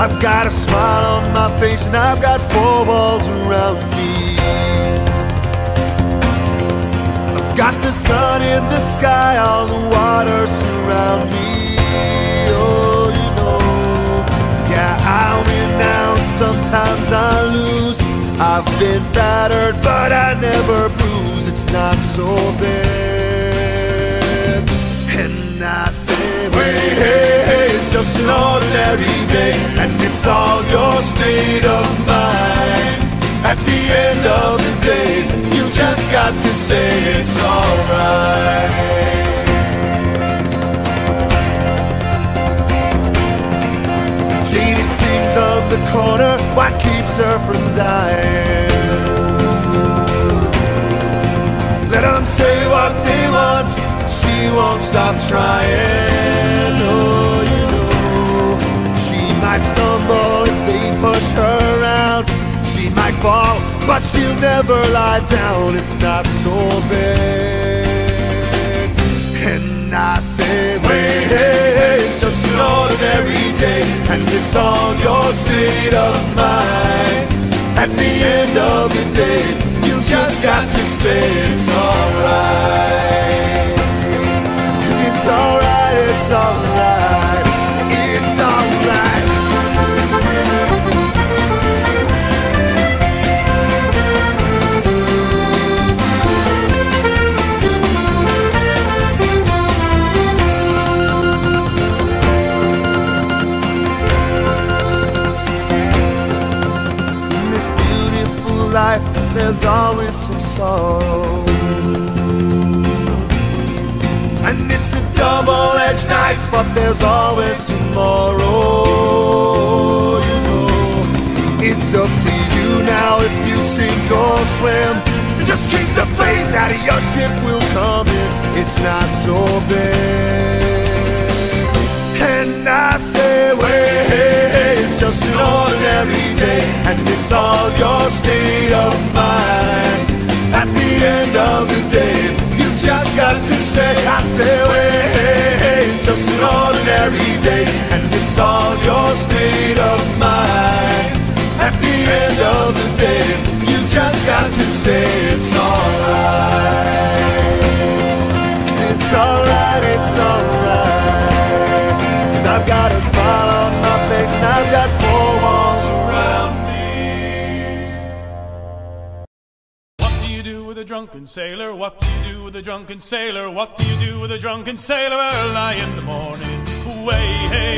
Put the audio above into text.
I've got a smile on my face and I've got four walls around me. I've got the sun in the sky, all the water surround me. Oh, you know, yeah, I win now, sometimes I lose. I've been battered, but I never bruise. It's not so bad. Just an ordinary day, and it's all your state of mind. At the end of the day, you just got to say it's alright. Janie sings on the corner, what keeps her from dying? Let them say what they want, she won't stop trying. Might stumble if they push her around. She might fall, but she'll never lie down. It's not so bad. And I say, wait, hey, hey, it's just an ordinary day, and it's all your state of mind. At the end of the day, you just got to say it's alright. There's always some sorrow. And it's a double-edged knife, but there's always tomorrow. You know, it's up to you now if you sink or swim. Just keep the faith that your ship will come in. It's not so bad. And I say, it's just an ordinary day, and it's all your state of mind. Say, I hey, hey, it's just an ordinary day, and it's all your state of mind. At the end of the day, you just got to say it's alright. it's alright, it's alright. Cause I've got a drunken sailor? What do you do with a drunken sailor? What do you do with a drunken sailor early in the morning? Way, hey,